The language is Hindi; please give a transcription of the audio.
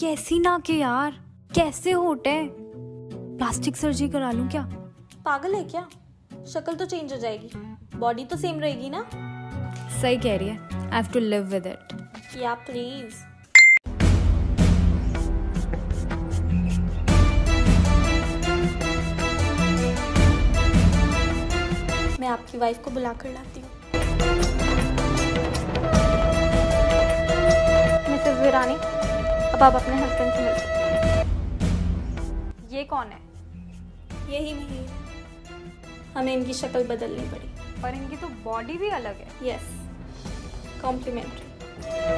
कैसी ना के यार? कैसे होटे प्लास्टिक सर्जरी करा लूँ क्या? पागल है क्या? शक्ल तो चेंज हो जाएगी। बॉडी तो सेम रहेगी ना? सही कह रही है। I have to live with it या प्लीज़ मैं आपकी वाइफ को बुला कर लाती हूँ। अब आप अपने हस्बैंड से मिल सकते हैं। ये कौन है यही नहीं हमें इनकी शक्ल बदलनी पड़ी पर इनकी तो बॉडी भी अलग है यस कॉम्प्लीमेंट्री Yeah.